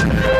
Yeah.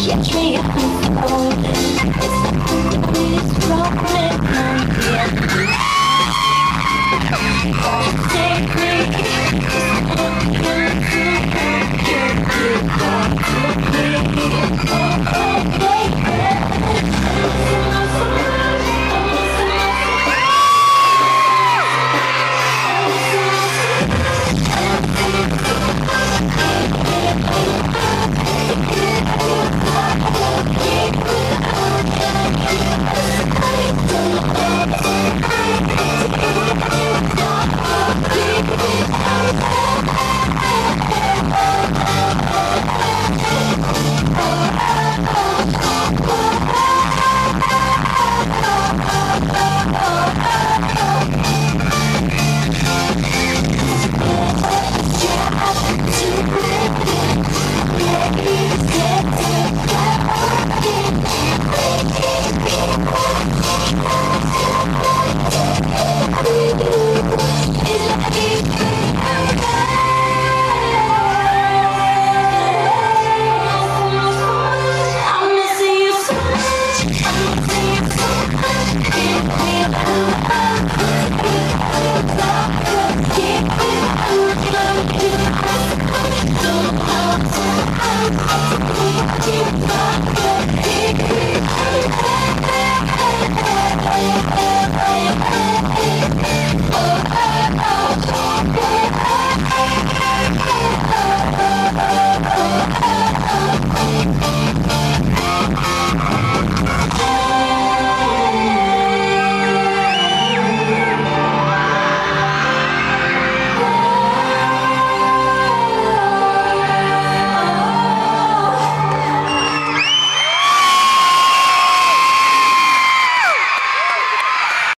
Catch me up and falling. It's the greatest problem. Bye. Thank you.